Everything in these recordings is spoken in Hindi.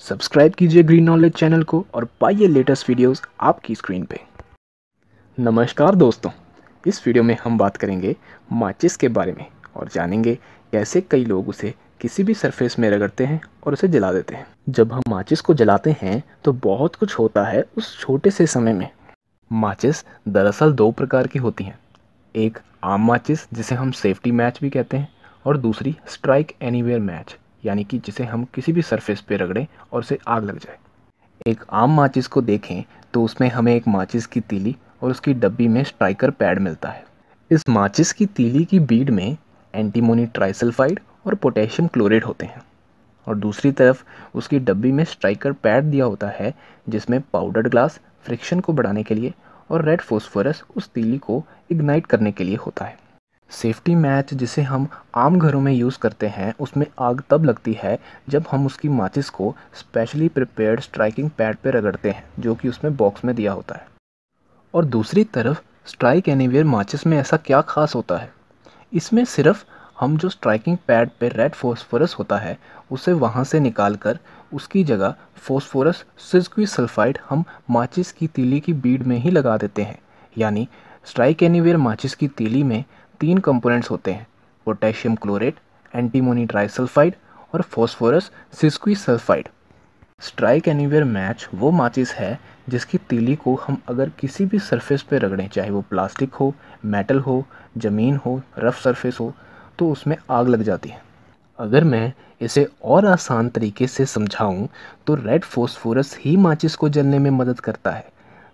सब्सक्राइब कीजिए ग्रीन नॉलेज चैनल को और पाइए लेटेस्ट वीडियोस आपकी स्क्रीन पे। नमस्कार दोस्तों, इस वीडियो में हम बात करेंगे माचिस के बारे में और जानेंगे कैसे कई लोग उसे किसी भी सरफेस में रगड़ते हैं और उसे जला देते हैं। जब हम माचिस को जलाते हैं तो बहुत कुछ होता है उस छोटे से समय में। माचिस दरअसल दो प्रकार की होती हैं। एक आम माचिस, जिसे हम सेफ्टी मैच भी कहते हैं, और दूसरी स्ट्राइक एनीवेयर मैच यानी कि जिसे हम किसी भी सरफेस पे रगड़ें और उसे आग लग जाए। एक आम माचिस को देखें तो उसमें हमें एक माचिस की तीली और उसकी डब्बी में स्ट्राइकर पैड मिलता है। इस माचिस की तीली की बीड में एंटीमोनी ट्राइसल्फाइड और पोटेशियम क्लोरेट होते हैं। और दूसरी तरफ़, उसकी डब्बी में स्ट्राइकर पैड दिया होता है, जिसमें पाउडर्ड ग्लास फ्रिक्शन को बढ़ाने के लिए और रेड फोस्फोरस उस तीली को इग्नाइट करने के लिए होता है। सेफ्टी मैच जिसे हम आम घरों में यूज़ करते हैं, उसमें आग तब लगती है जब हम उसकी माचिस को स्पेशली प्रिपेयर्ड स्ट्राइकिंग पैड पर रगड़ते हैं, जो कि उसमें बॉक्स में दिया होता है। और दूसरी तरफ़ स्ट्राइक एनीवेयर माचिस में ऐसा क्या खास होता है? इसमें सिर्फ़ हम जो स्ट्राइकिंग पैड पर रेड फोस्फोरस होता है, उसे वहाँ से निकाल कर उसकी जगह फोस्फोरस सिजक्वी सल्फाइड हम माचिस की तीली की बीड में ही लगा देते हैं। यानी स्ट्राइक एनीवेयर माचिस की तीली में तीन कंपोनेंट्स होते हैं, पोटेशियम क्लोरेट एंटीमोनी ट्राइसल्फाइड और phosphorus sesquisulphide strike anywhere match वो माचिस है जिसकी तीली को हम अगर किसी भी सरफेस पे रगड़ें, चाहे वो प्लास्टिक हो, मेटल हो, ज़मीन हो, रफ सरफेस हो तो उसमें आग लग जाती है। अगर मैं इसे और आसान तरीके से समझाऊं तो रेड फॉस्फोरस ही माचिस को जलने में मदद करता है।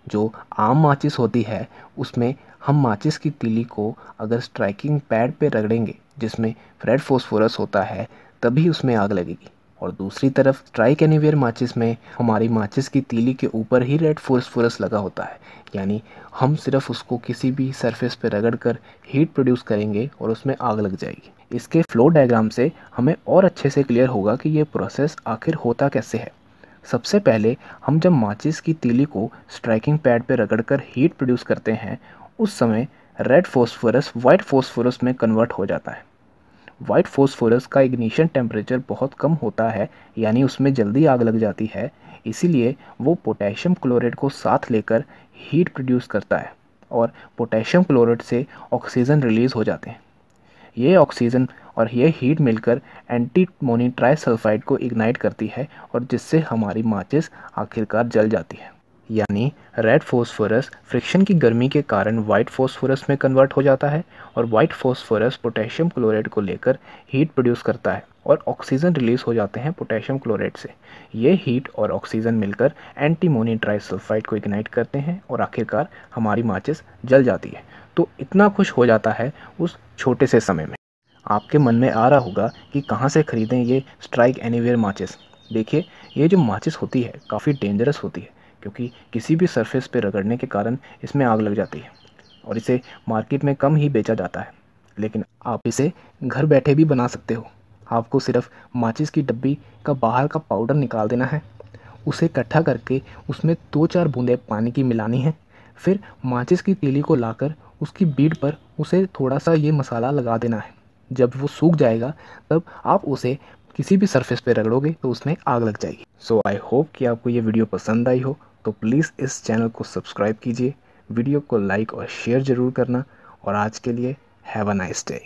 जो आम माचिस होती है, उसमें हम माचिस की तीली को अगर स्ट्राइकिंग पैड पे रगड़ेंगे, जिसमें रेड फोस्फोरस होता है, तभी उसमें आग लगेगी। और दूसरी तरफ़ स्ट्राइक एनीवेयर माचिस में हमारी माचिस की तीली के ऊपर ही रेड फोस्फोरस लगा होता है। यानी हम सिर्फ़ उसको किसी भी सरफेस पे रगड़ कर हीट प्रोड्यूस करेंगे और उसमें आग लग जाएगी। इसके फ्लो डायग्राम से हमें और अच्छे से क्लियर होगा कि ये प्रोसेस आखिर होता कैसे है। सबसे पहले हम जब माचिस की तीली को स्ट्राइकिंग पैड पर रगड़ कर हीट प्रोड्यूस करते हैं, उस समय रेड फोस्फोरस वाइट फोस्फोरस में कन्वर्ट हो जाता है। वाइट फोस्फोरस का इग्निशन टेम्परेचर बहुत कम होता है, यानी उसमें जल्दी आग लग जाती है, इसीलिए वो पोटेशियम क्लोराइड को साथ लेकर हीट प्रोड्यूस करता है और पोटेशियम क्लोराइड से ऑक्सीजन रिलीज़ हो जाते हैं। ये ऑक्सीजन और ये हीट मिलकर एंटीमोनी ट्राइसल्फाइड को इग्नाइट करती है और जिससे हमारी माचिस आखिरकार जल जाती है। यानी रेड फोस्फोरस फ्रिक्शन की गर्मी के कारण वाइट फोस्फोरस में कन्वर्ट हो जाता है और वाइट फोस्फोरस पोटेशियम क्लोराइड को लेकर हीट प्रोड्यूस करता है और ऑक्सीजन रिलीज़ हो जाते हैं पोटेशियम क्लोराइड से। ये हीट और ऑक्सीजन मिलकर एंटीमोनी ट्राइसल्फाइड को इग्नाइट करते हैं और आखिरकार हमारी माचिस जल जाती है। तो इतना खुश हो जाता है उस छोटे से समय में। आपके मन में आ रहा होगा कि कहाँ से ख़रीदें ये स्ट्राइक एनीवेयर माचिस? देखिए, ये जो माचिस होती है, काफ़ी डेंजरस होती है। क्योंकि किसी भी सरफेस पर रगड़ने के कारण इसमें आग लग जाती है और इसे मार्केट में कम ही बेचा जाता है। लेकिन आप इसे घर बैठे भी बना सकते हो। आपको सिर्फ़ माचिस की डब्बी का बाहर का पाउडर निकाल देना है। उसे इकट्ठा करके उसमें दो चार बूंदें पानी की मिलानी है। फिर माचिस की तीली को लाकर उसकी बीड पर उसे थोड़ा सा ये मसाला लगा देना है। जब वो सूख जाएगा, तब आप उसे किसी भी सरफेस पे रगड़ोगे तो उसमें आग लग जाएगी। सो आई होप कि आपको ये वीडियो पसंद आई हो। तो प्लीज़ इस चैनल को सब्सक्राइब कीजिए वीडियो को लाइक और शेयर ज़रूर करना, और आज के लिए हैव अ नाइस डे